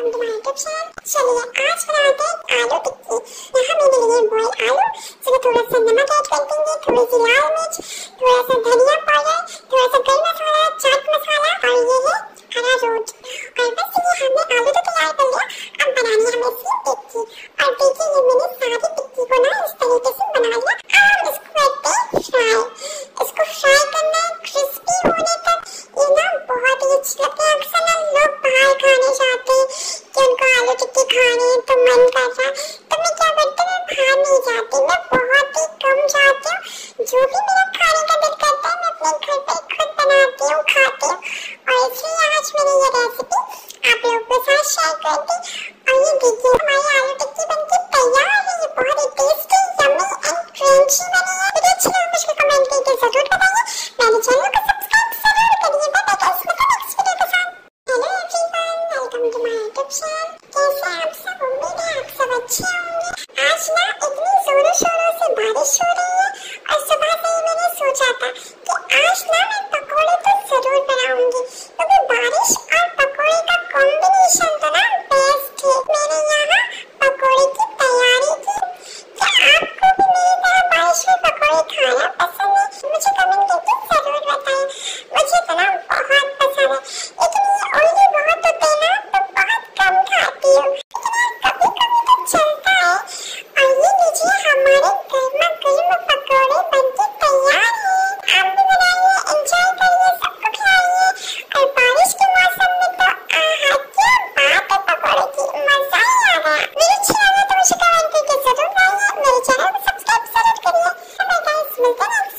Welcome to my YouTube channel चलिए, आज बनाते हैं आलू टिक्की। यहाँ मेरे लिए बॉयल आलू इसमें थोड़ा सा नमक ऐड कर देंगे, थोड़ी सी लाल मिर्च, थोड़ा सा धनिया पाउडर थोड़ा सा गरम मसाला चाट मसाला, और ये है हरा रोट और बस ये हमने आलू तो तैयार कर लिया, अब बनानी है हमें इसकी टिक्की। और देखिए, ये मैंने सारी टिक्की को ना इस तरीके से बना लिया ना लोग बाहर खाने जाते हैं कि उनको आलू टिक्की खाने तो मन कर रहा तो मैं क्या करती हूँ बाहर नहीं जाती, मैं बहुत ही कम जाती हूँ। जो भी मेरा खाने का दिल करता है, मैं अपने घर पे खुद बनाती हूँ, खाती हूँ। और इसलिए आज मैंने ये रेसिपी आप लोगों के साथ शेयर कर दी। और ये देखिए, हमारी आलू टिक्की बनके तैयार है, ये बहुत ही टेस्टी यम्मी एंड क्रंची बनी है। वीडियो अच्छी लगी, मुझे कमेंट करके ज़रूर बताइए। मेरे चैनल को आज ना इतनी जोरों शोरों से बारिश हो रही है और सुबह से ही मैंने सोचा था कि आज ना मैं me